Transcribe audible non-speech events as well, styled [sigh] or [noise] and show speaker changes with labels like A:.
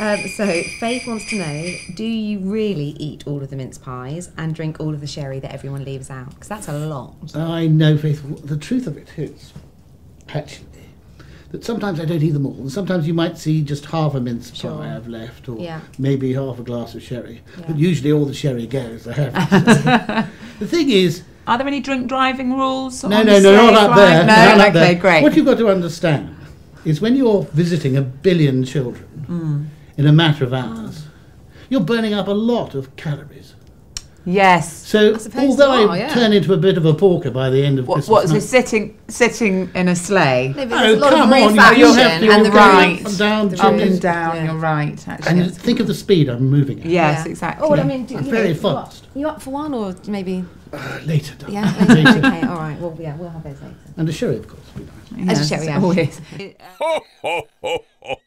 A: Um, so Faith wants to know: Do you really eat all of the mince pies and drink all of the sherry that everyone leaves out? Because that's a lot.
B: I know, Faith. The truth of it is, actually, that sometimes I don't eat them all. And sometimes you might see just half a mince
A: Sure.
B: pie I've left, or
A: Yeah.
B: maybe half a glass of sherry.
A: Yeah.
B: But usually all the sherry goes. I have [laughs] the thing is,
C: Are there any drink driving rules?
B: no,
C: on
B: no,
C: the
B: no, not
C: slave
B: up there.
C: No,
B: not
C: okay,
B: there.
C: great.
B: What you've got to understand is when you're visiting a billion children
C: Hmm.
B: In a matter of hours, you're burning up a lot of calories.
C: Yes.
B: So,
A: I suppose
B: although
A: are,
B: I
A: yeah.
B: turn into a bit of a porker by the end of
C: What,
B: Christmas
C: what? So sitting sitting in a sleigh,
A: No,
B: Oh,
A: a
B: come on, you
A: refaction
B: have to
A: and the
C: right.
B: up and down,
A: The
C: up and down.
A: Yeah.
C: You're right. Actually.
B: And think of the speed I'm moving at.
C: yes,
A: Yeah.
C: exactly.
A: Oh, well, I mean, do,
B: I'm
A: you
B: very
A: know, up-
B: fast.
A: You up for one, or maybe?
B: Uh, later, darling.
A: Yeah. [laughs]
B: later.
A: okay. All right. Well, yeah, we'll have those later.
B: And a sherry, of course. would be nice.
A: As a
C: Yes,
A: sherry, yeah.
C: always. [laughs]
D: Ho, ho, ho, ho.